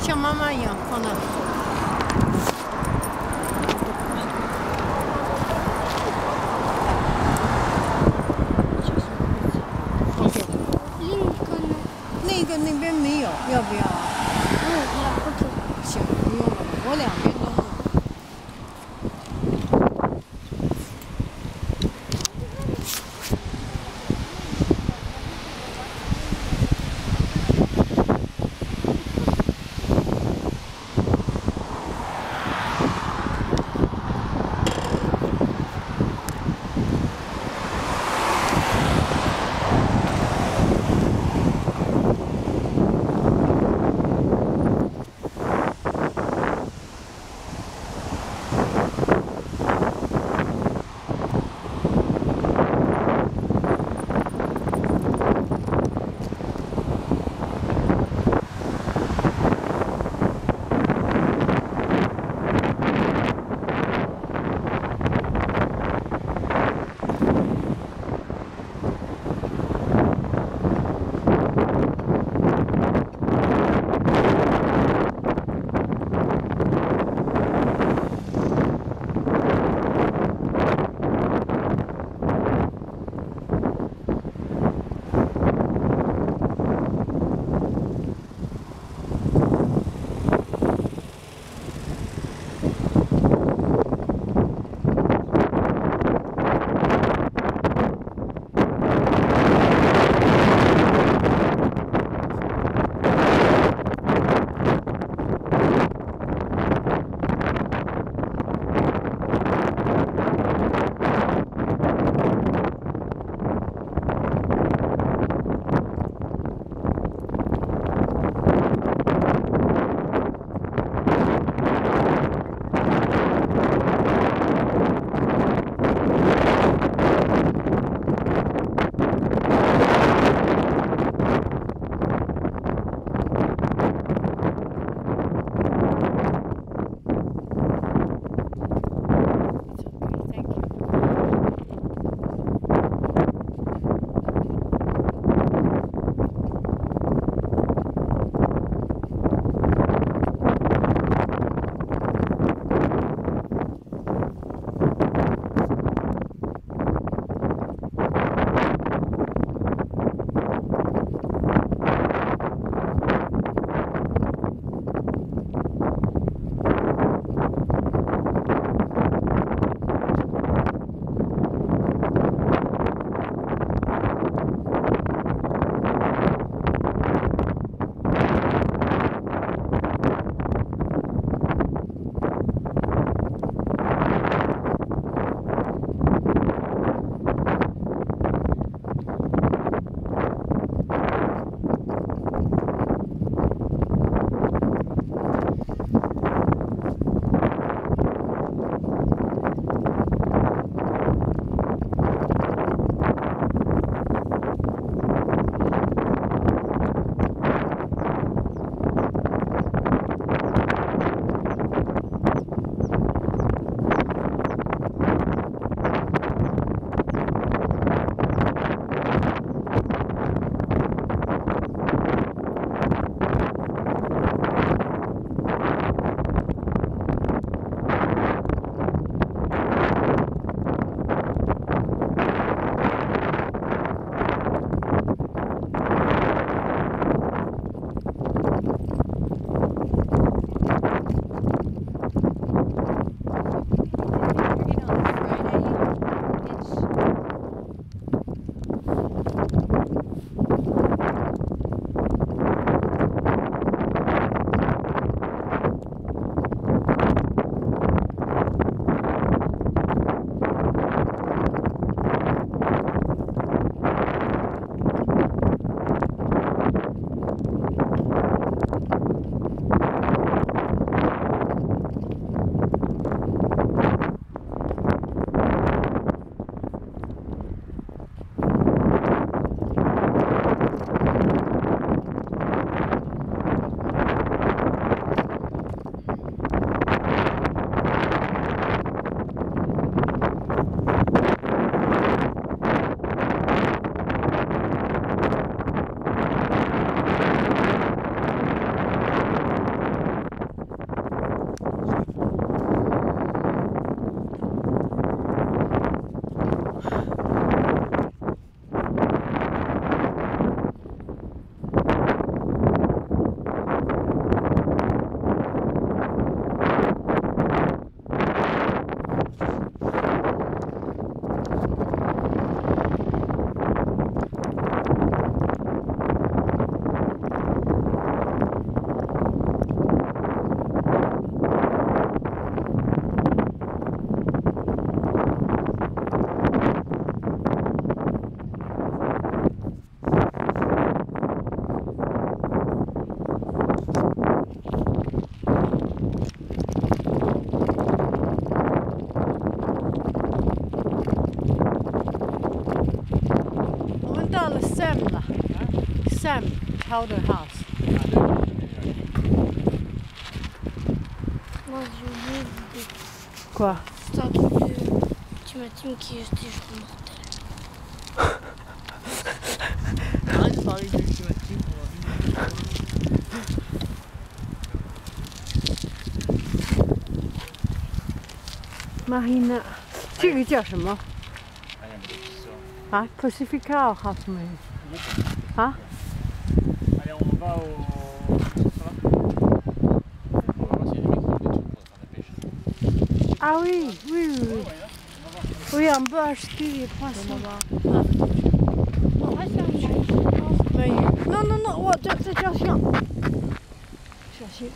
像妈妈一样放那。，Sam Chowder House。Moi, je veux des Quoi stocks de timothy qui est des jours mortels. Arrête de parler de climatique, on va vite. 马伊娜，这个叫什么啊？Pacifica House 没有啊？Ah oui, oui, oui. Oui, oui on peut acheter des poissons. On. Non, non, non, oh, attention. Chercher.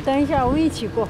等一下，我们一起过。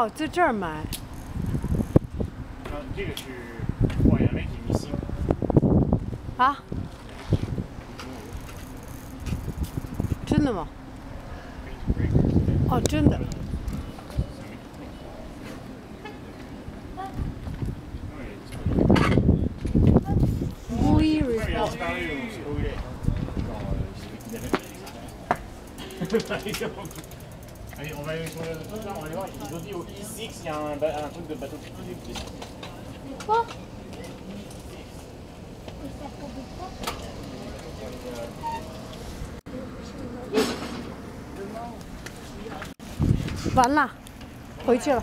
哦在这儿买。这个是货源媒体明星啊？真的吗？哦真的。Là, on va aller voir. Ils ont dit au I6, il y a un, un truc de bateau qui existe. Quoi euh, 完了，回去了。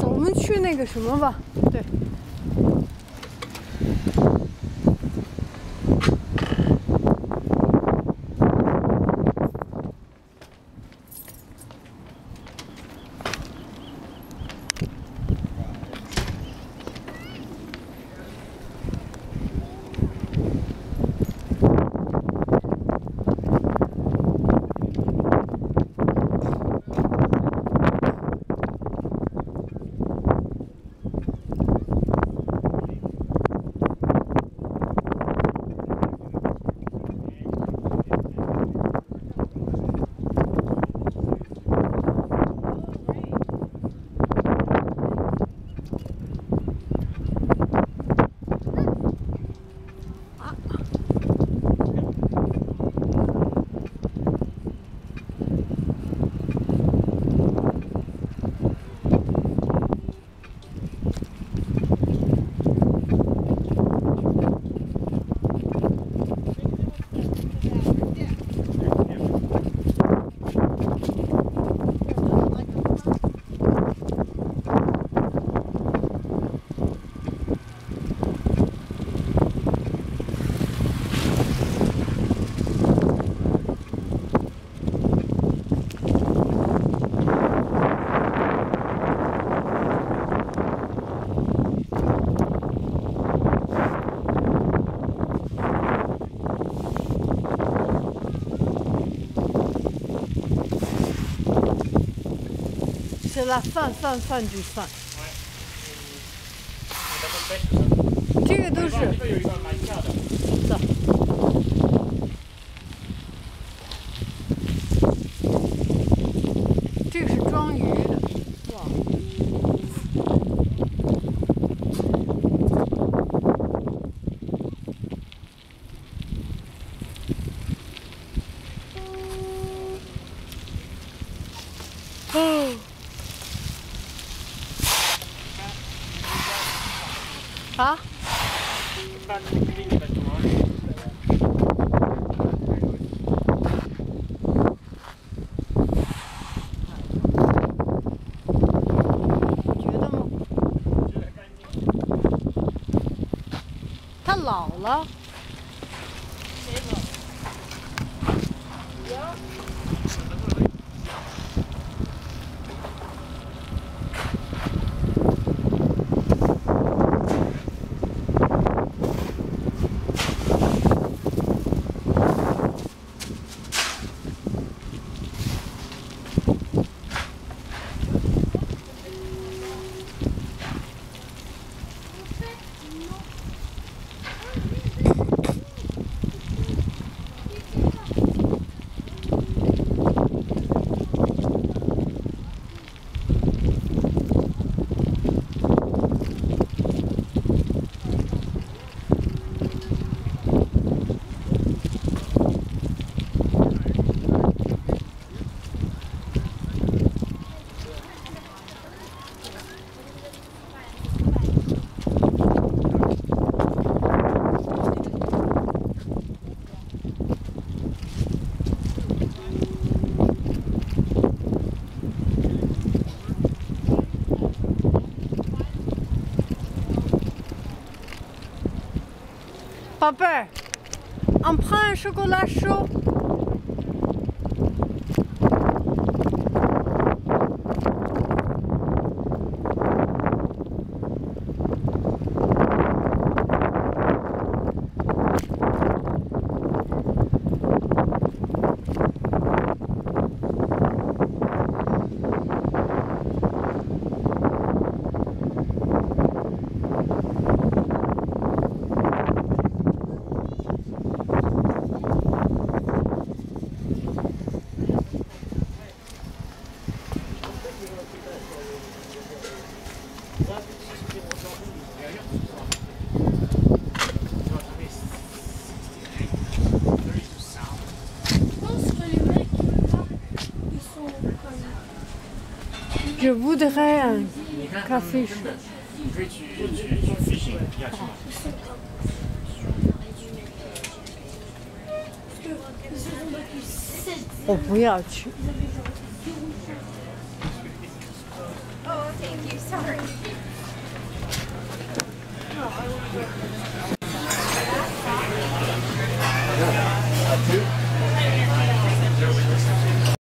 走，我们去那个什么吧。来，算算算就算。这个都是。走啊。On prend un chocolat chaud. Je voudrais un café chaud.